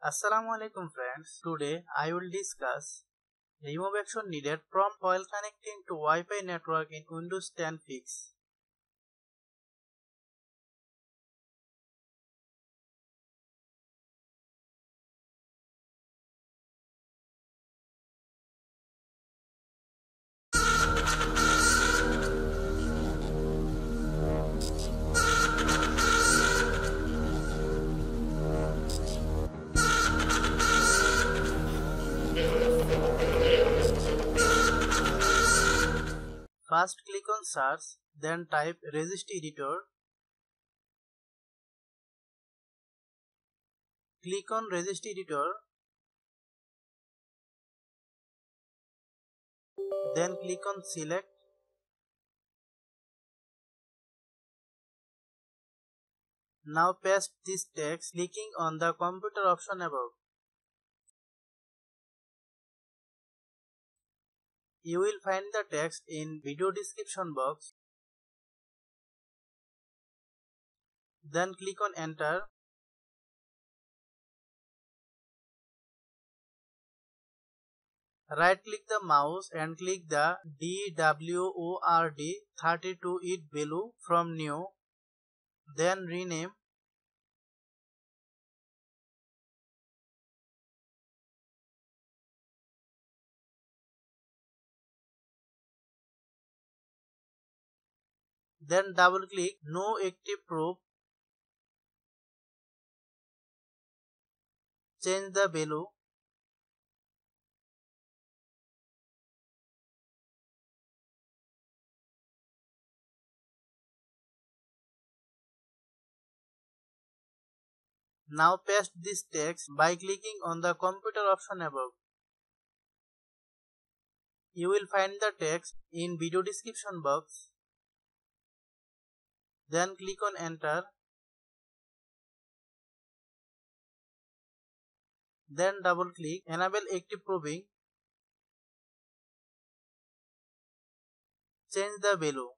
Assalamu alaikum friends. Today I will discuss remove action needed from while connecting to Wi-Fi network in Windows 10 Fix. First click on search, then type registry editor. Click on registry editor. Then click on select. Now paste this text clicking on the computer option above. You will find the text in video description box. Then click on enter. Right click the mouse and click the DWORD 32 bit value from new. Then rename Then double click no active probe. Change the value. Now paste this text by clicking on the computer option above. You will find the text in video description box. Then click on enter. Then double click enable active probing Change the value.